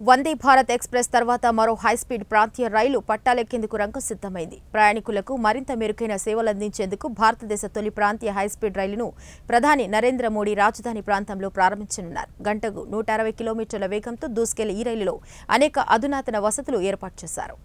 Vande Bharat express తర్వాత మరో high speed ప్రాంతీయ రైలు పట్టాలెక్కేందుకు రంగం సిద్ధమైంది ప్రయాణికులకు మరింత మెరుగైన సేవలందించేందుకు భారతదేశ తొలి ప్రాంతీయ హైస్పీడ్ రైలును ప్రధాని నరేంద్ర మోడీ రాజధాని ప్రాంతంలో ప్రారంభించనున్నారు. గంటకు నూట అరవై కిలోమీటర్ల వేగంతో దూసుకెళ్ళే ఈ రైలులో అనేక అధునాతన వసతులు ఏర్పాటు చేశారు.